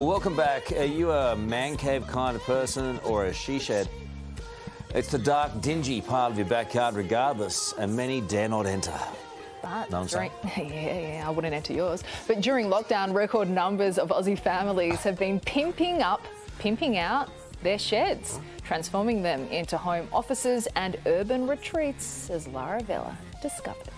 Welcome back. Are you a man cave kind of person or a she shed? It's the dark, dingy part of your backyard, regardless, and many dare not enter. But I'm during, yeah, yeah, I wouldn't enter yours. But during lockdown, record numbers of Aussie families have been pimping up, pimping out their sheds, transforming them into home offices and urban retreats, as Lara Vella discovered.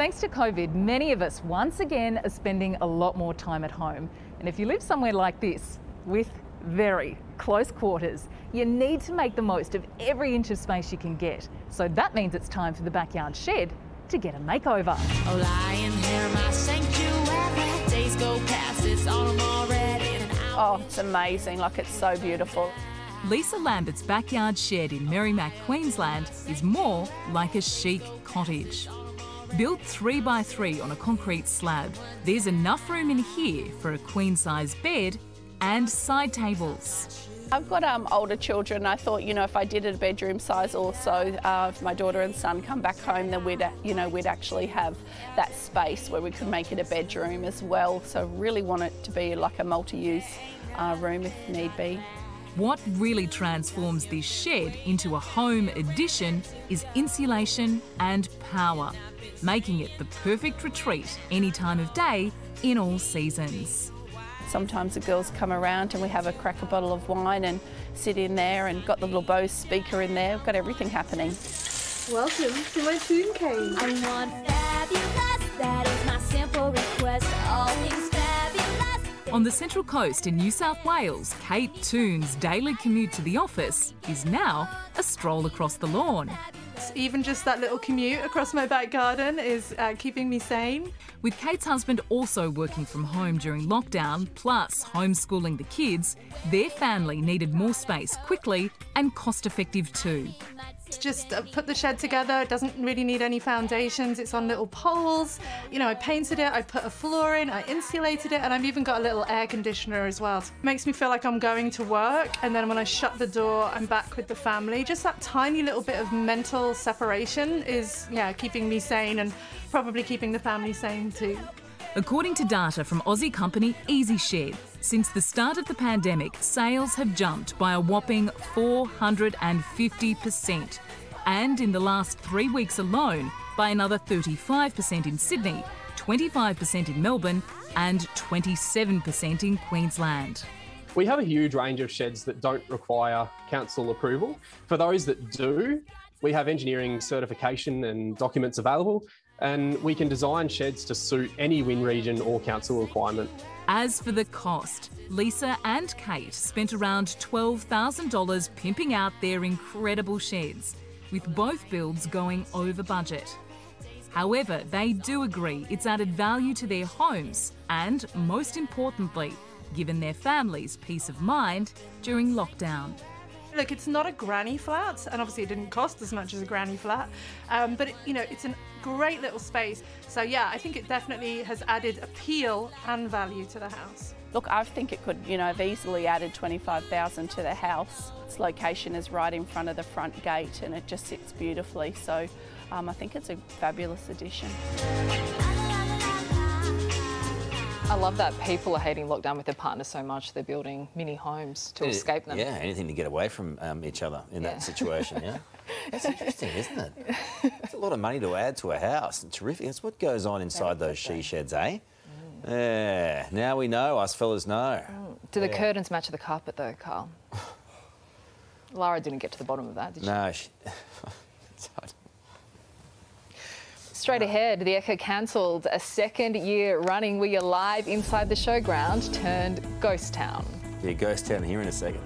Thanks to COVID, many of us once again are spending a lot more time at home. And if you live somewhere like this, with very close quarters, you need to make the most of every inch of space you can get. So that means it's time for the backyard shed to get a makeover. Oh, lying here my sanctuary. Days go past, it's autumn already. Oh, it's amazing. Like, it's so beautiful. Lisa Lambert's backyard shed in Merrimac, Queensland is more like a chic cottage. Built three by three on a concrete slab, there's enough room in here for a queen size bed and side tables. I've got um, older children. I thought, you know, if I did it a bedroom size also, uh, if my daughter and son come back home, then we'd, you know, we'd actually have that space where we could make it a bedroom as well. So really want it to be like a multi-use uh, room if need be. What really transforms this shed into a home addition is insulation and power, making it the perfect retreat any time of day in all seasons. Sometimes the girls come around and we have a crack a bottle of wine and sit in there and got the little Bose speaker in there. We've got everything happening. Welcome to my tune cave. On the Central Coast in New South Wales, Kate Toon's daily commute to the office is now a stroll across the lawn. Even just that little commute across my back garden is uh, keeping me sane. With Kate's husband also working from home during lockdown, plus homeschooling the kids, their family needed more space quickly and cost effective too. Just uh, put the shed together. It doesn't really need any foundations. It's on little poles. You know, I painted it, I put a floor in, I insulated it, and I've even got a little air conditioner as well. It makes me feel like I'm going to work, and then when I shut the door, I'm back with the family. Just that tiny little bit of mental separation is, yeah, keeping me sane and probably keeping the family sane too. According to data from Aussie company EasyShed, since the start of the pandemic, sales have jumped by a whopping 450%. And in the last three weeks alone, by another 35% in Sydney, 25% in Melbourne, and 27% in Queensland. We have a huge range of sheds that don't require council approval. For those that do, we have engineering certification and documents available, and we can design sheds to suit any wind region or council requirement. As for the cost, Lisa and Kate spent around $12,000 pimping out their incredible sheds, with both builds going over budget. However, they do agree it's added value to their homes and, most importantly, given their families peace of mind during lockdown. Look, it's not a granny flat, and obviously it didn't cost as much as a granny flat, um, but it, you know it's a great little space. So yeah, I think it definitely has added appeal and value to the house. Look, I think it could, you know, have easily added 25,000 to the house. Its location is right in front of the front gate and it just sits beautifully. So um, I think it's a fabulous addition. I love that people are hating lockdown with their partners so much they're building mini homes to escape them. Yeah, anything to get away from um, each other in Yeah. that situation, yeah? That's interesting, isn't it? It's a lot of money to add to a house. Terrific. That's what goes on inside those she sheds, eh? Yeah, now we know, us fellas know. Do the curtains match the carpet though, Karl? Lara didn't get to the bottom of that, did she? No, she... Straight ahead, the Ekka cancelled a second year running where you're live inside the showground turned ghost town. Yeah, ghost town here in a second.